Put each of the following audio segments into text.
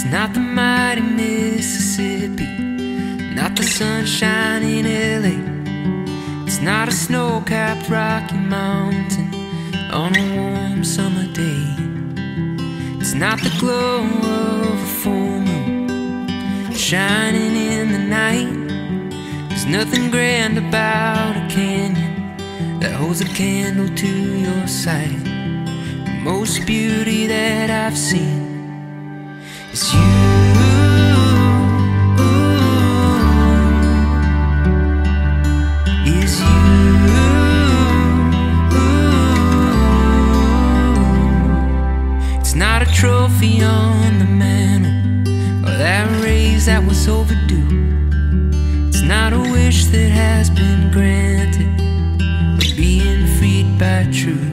It's not the mighty Mississippi, not the sunshine in LA. It's not a snow capped Rocky Mountain on a warm summer day. It's not the glow of a full moon shining in the night. There's nothing grand about a canyon that holds a candle to your sight. The most beauty that I've seen trophy on the mantle or that raise that was overdue. It's not a wish that has been granted, but being freed by truth.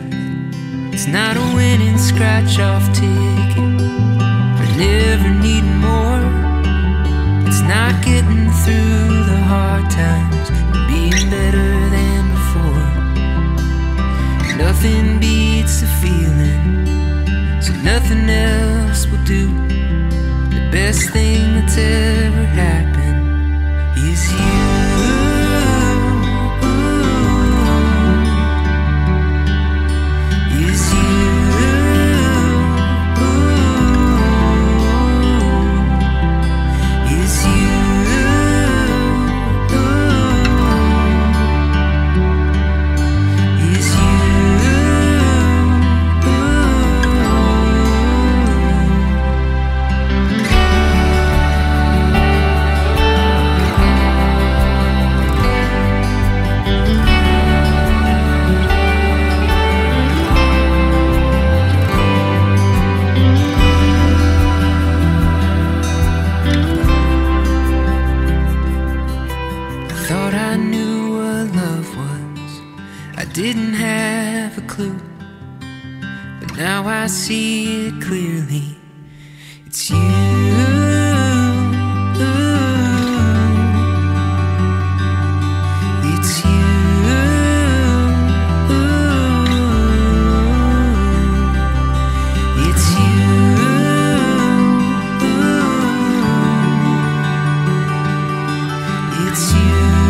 It's not a winning scratch off for never needing more. It's not getting through the hard times being better than before. Nothing beats the feeling, so nothing else will do. The best thing that's ever didn't have a clue, but now I see it clearly. It's you. It's you. It's you. It's you.